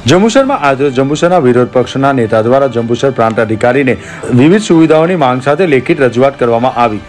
જંબુસરમાં આજે જંબુસરના વિરોધ પક્ષના નેતા દ્વારા જંબુસર પ્રાંત અધિકારીને વિવિધ સુવિધાઓની માંગ સાથે લેખિત રજૂઆત કરવામાં આવી.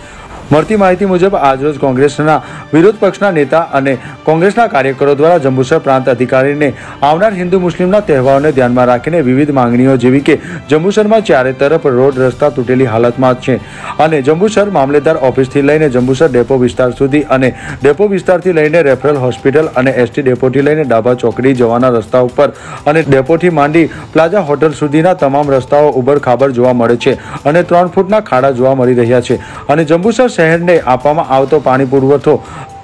મળતી માહિતી મુજબ આજરોજ કોંગ્રેસના વિરોધ પક્ષના નેતા અને કોંગ્રેસના કાર્યકરો દ્વારા જંબુસર પ્રાંત અધિકારીને આવનાર હિન્દુ મુસ્લિમના તહેવારોને ધ્યાનમાં રાખીને વિવિધ માંગણીઓ જેવી કે જંબુસરમાં ચારે તરફ રોડ રસ્તા તૂટેલી હાલતમાં છે અને જંબુસર મામલેદાર ઓફિસથી લઈને જંબુસર ડેપો વિસ્તાર સુધી અને ડેપો વિસ્તારથી લઈને રેફરલ હોસ્પિટલ અને એસટી ડેપોથી લઈને ડાબા ચોકડી જવાના રસ્તા ઉપર અને ડેપોથી માંડી પ્લાઝા હોટલ સુધીના તમામ રસ્તાઓ ઉબરખાબર જોવા મળે છે અને ત્રણ ફૂટના ખાડા જોવા મળી રહ્યા છે. અને જંબુસર શહેરને આપવામાં આવતો પાણી પુરવઠો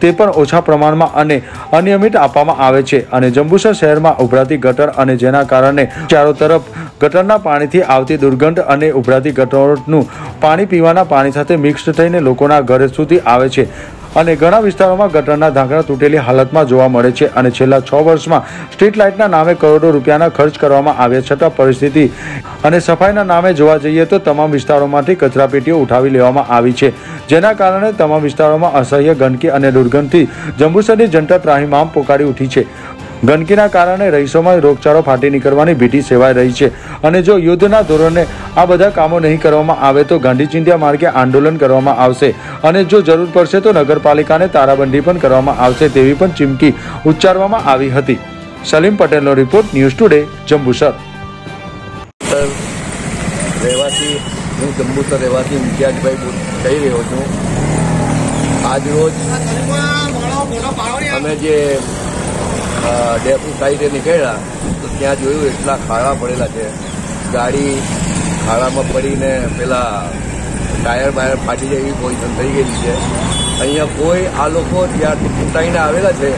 તે પણ ઓછા પ્રમાણમાં અને અનિયમિત આપવામાં આવે છે. અને જંબુસર શહેરમાં ઉભરાતી ગટર અને જેના કારણે ચારો તરફ ગટરના પાણીથી આવતી દુર્ગંધ અને ઉભરાતી ગટરનું પાણી પીવાના પાણી સાથે મિક્સ થઈને લોકોના ઘર સુધી આવે છે. અને ઘણા વિસ્તારોમાં ગટરના ધાંકડા તૂટેલી હાલતમાં જોવા મળે છે અને છેલ્લા છ વર્ષમાં સ્ટ્રીટ લાઇટના નામે કરોડો રૂપિયાના ખર્ચ કરવામાં આવ્યા છતાં પરિસ્થિતિ અને સફાઈના નામે જોવા જઈએ તો તમામ વિસ્તારોમાંથી કચરાપેટીઓ ઉઠાવી લેવામાં આવી છે, જેના કારણે તમામ વિસ્તારોમાં અસહ્ય ગંદકી અને દુર્ગંધથી જંબુસરની જનતા ત્રાહીમામ પોકારી ઉઠી છે. ગંદકીના કારણે રહીશોમાં રોગચાળો ફાટી નીકળવાની ભીતિ સેવાઈ રહી છે. અને જો યુદ્ધના ધોરણે આ બધા કામો નહીં કરવામાં આવે તો ગાંધી ચિંધ્યા માર્ગે આંદોલન કરવામાં આવશે. અને જો જરૂર પડશે તો નગરપાલિકાને તારાબંધી પણ કરવામાં આવશે તેવી પણ ચીમકી ઉચ્ચારવામાં આવી હતી. સલીમ પટેલનો રિપોર્ટ ન્યૂઝ ટુડે જંબુસર. સર રહેવાસી હું જંબુસર રહેવાસી ઇમ્તિયાજભાઈ કહી રહ્યો છું. આજ રોજ અમે જે ડેપો સાઈડે નીકળ્યા તો ત્યાં જોયું એટલા ખાડા પડેલા છે. ગાડી ખાડામાં પડીને પેલા ટાયર બાયર ફાટી જાય એવી પોઝિશન થઈ ગયેલી છે. અહીંયા કોઈ આ લોકો ત્યાં ચૂંટાઈને આવેલા છે,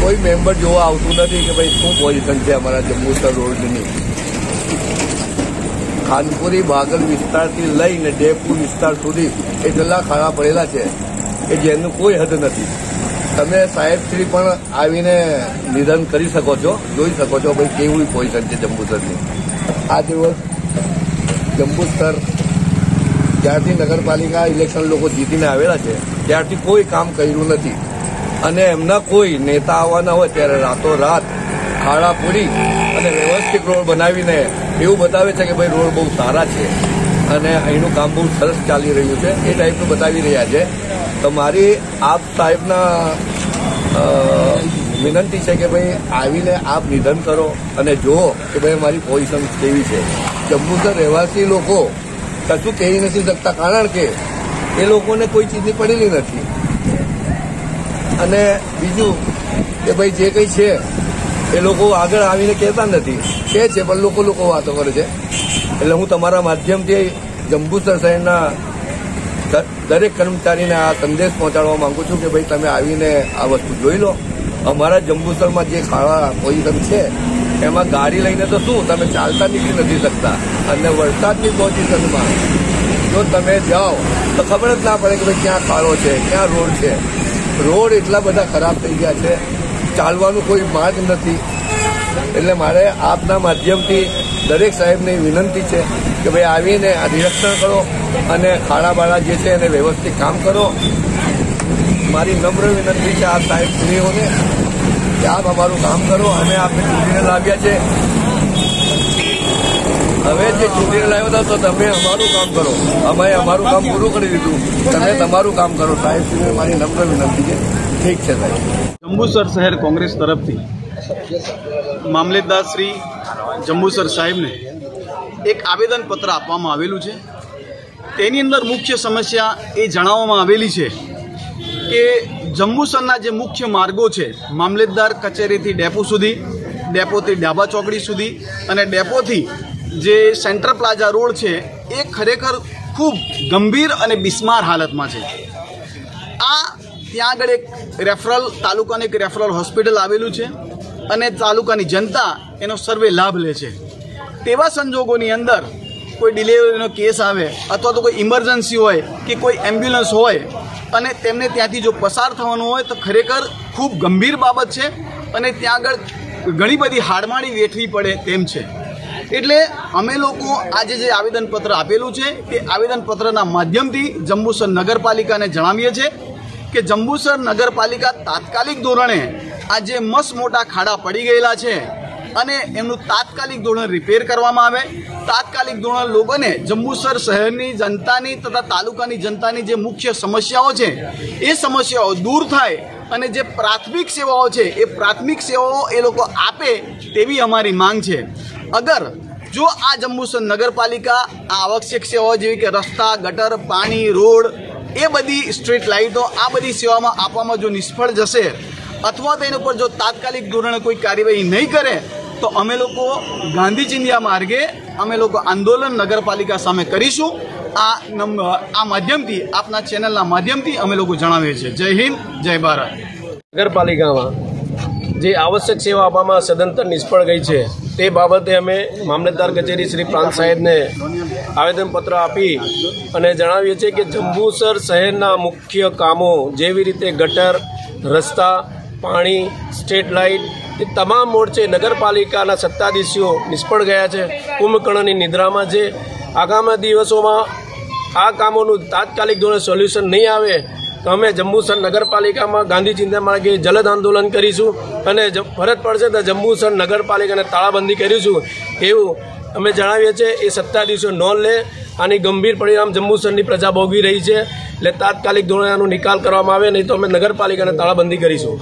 કોઈ મેમ્બર જોવા આવતું નથી કે ભાઈ શું પોઝિશન છે અમારા જમ્મુસર રોડની. ખાનપુરી ભાગલ વિસ્તારથી લઈને ડેપુ વિસ્તાર સુધી એટલા ખાડા પડેલા છે, કે જેનું કોઈ હદ નથી. તમે સાહેબશ્રી પણ આવીને નિધન કરી શકો છો, જોઈ શકો છો ભાઈ કેવું પોઝિશન છે જંબુસરની. આ દિવસ જંબુસર જ્યારથી નગરપાલિકા ઇલેક્શન લોકો જીતીને આવેલા છે, ત્યારથી કોઈ કામ કર્યું નથી. અને એમના કોઈ નેતા આવવાના હોય ત્યારે રાતો રાત ખાડા પૂરી અને વ્યવસ્થિત રોડ બનાવીને એવું બતાવે છે કે ભાઈ રોડ બહુ સારા છે અને અહીંનું કામ બહુ સરસ ચાલી રહ્યું છે, એ ટાઈપનું બતાવી રહ્યા છે. તો મારી આપ સાહેબના વિનંતી છે કે ભાઈ આવીને આપ નિધન કરો અને જુઓ કે ભાઈ મારી પોઝિશન કેવી છે. જંબુસર રહેવાસી લોકો કશું કહી નથી શકતા, કારણ કે એ લોકોને કોઈ ચીજની પડેલી નથી. અને બીજું કે ભાઈ જે કંઈ છે, એ લોકો આગળ આવીને કહેતા નથી. કે છે, પણ લોકો લોકો વાતો કરે છે. એટલે હું તમારા માધ્યમથી જંબુસર શહેરના દરેક કર્મચારીને આ સંદેશ પહોંચાડવા માંગુ છું કે ભાઈ તમે આવીને આ વસ્તુ જોઈ લો. અમારા જંબુસરમાં જે ખાવા પોઝિશન છે, એમાં ગાડી લઈને તો શું? તમે ચાલતા નીકળી નથી શકતા. અને વરસાદની પોઝિશનમાં જો તમે જાઓ, તો ખબર જ ના પડે કે ભાઈ ક્યાં ખાડો છે, ક્યાં રોડ છે. રોડ એટલા બધા ખરાબ થઈ ગયા છે, ચાલવાનું કોઈ માર્ગ નથી. એટલે મારે આપના માધ્યમથી દરેક સાહેબને વિનંતી છે કે ભાઈ આવીને આ નિરીક્ષણ કરો અને ખાડાબાળા જે છે એને વ્યવસ્થિત કામ કરો. મારી નમ્ર વિનંતી છે આ સાહેબ શ્રીઓને કે આપ અમારું કામ કરો અને આપણે ચૂંટીને લાવ્યા છે. હવે જે ચૂંટીને લાવ્યા હતા તો તમે અમારું કામ કરો. અમે અમારું કામ પૂરું કરી દીધું. તમે તમારું કામ કરો. સાહેબ મારી નમ્ર વિનંતી છે. ઠીક છે સાહેબ. જંબુસર શહેર કોંગ્રેસ તરફથી મામલેદાર શ્રી જંબુસર સાહેબને એક આવેદનપત્ર આપવામાં આવેલું છે. તેની અંદર મુખ્ય સમસ્યા એ જણાવવામાં આવેલી છે કે જંબુસરના જે મુખ્ય માર્ગો છે, મામલેદાર કચેરીથી ડેપો સુધી, ડેપોથી ડાબા ચોકડી સુધી અને ડેપોથી જે સેન્ટ્રલ પ્લાઝા રોડ છે, એ ખરેખર ખૂબ ગંભીર અને બિસ્માર હાલતમાં છે. આ ત્યાં આગળ એક રેફરલ, તાલુકાનું એક રેફરલ હોસ્પિટલ આવેલું છે. અને તાલુકાની જનતા એનો સર્વે લાભ લે છે. તેવા સંજોગોની અંદર કોઈ ડિલિવરીનો કેસ આવે અથવા તો કોઈ ઇમરજન્સી હોય કે કોઈ એમ્બ્યુલન્સ હોય અને તેમને ત્યાંથી જો પસાર થવાનું હોય તો ખરેખર ખૂબ ગંભીર બાબત છે અને ત્યાં આગળ ઘણી બધી હાડમાળી વેઠવી પડે તેમ છે. એટલે અમે લોકો આજે જે આવેદનપત્ર આપેલું છે તે આવેદનપત્રના માધ્યમથી જંબુસર નગરપાલિકાને જણાવીએ છીએ કે જંબુસર નગરપાલિકા તાત્કાલિક ધોરણે આ જે મસ્ત મોટા ખાડા પડી ગયેલા છે અને એમનું તાત્કાલિક ધોરણ રિપેર કરવામાં આવે. તાત્કાલિક ધોરણ લોકોને જંબુસર શહેરની જનતાની તથા તાલુકાની જનતાની જે મુખ્ય સમસ્યાઓ છે, એ સમસ્યાઓ દૂર થાય અને જે પ્રાથમિક સેવાઓ છે, એ પ્રાથમિક સેવાઓ એ લોકો આપે તેવી અમારી માંગ છે. અગર જો આ જંબુસર નગરપાલિકા આ આવશ્યક સેવાઓ જેવી કે રસ્તા, ગટર, પાણી, રોડ, એ બધી સ્ટ્રીટ લાઇટો આ બધી સેવામાં આપવામાં જો નિષ્ફળ જશે અથવા તો એના ઉપર જો તાત્કાલિક ધોરણે કોઈ કાર્યવાહી નહીં કરે, તો અમે લોકો ગાંધી ચિંધિયા માર્ગે અમે લોકો આંદોલન નગરપાલિકા સામે કરીશું. આ આ માધ્યમથી, આપના ચેનલના માધ્યમથી અમે લોકો જણાવીએ છીએ. જય હિન્દ, જય ભારત. નગરપાલિકામાં જે આવશ્યક સેવા આપવામાં સદંતર નિષ્ફળ ગઈ છે, તે બાબતે અમે મામલતદાર કચેરી શ્રી પ્રાંત સાહેબને આવેદનપત્ર આપી અને જણાવીએ છીએ કે જંબુસર શહેરના મુખ્ય કામો જેવી રીતે ગટર, રસ્તા પાણી સ્ટ્રીટ લાઇટ એ તમામ મોરચે નગરપાલિકાના સત્તાધીશીઓ નિષ્ફળ ગયા છે. કુંભકર્ણની નિદ્રામાં છે. આગામી દિવસોમાં આ કામોનું તાત્કાલિક ધોરણે સોલ્યુશન નહીં આવે તો અમે જંબુસર નગરપાલિકામાં ગાંધી ચિંતા માર્ગે જલદ આંદોલન કરીશું અને ફરજ પડશે તો જંબુસર નગરપાલિકાને તાળાબંધી કરીશું. એવું અમે જણાવીએ છીએ. એ સત્તાધીશો નોંધ લે. આની ગંભીર પરિણામ જંબુસરની પ્રજા ભોગવી રહી છે. એટલે તાત્કાલિક ધોરણે આનો નિકાલ કરવામાં આવે, નહીં તો અમે નગરપાલિકાને તાળાબંધી કરીશું.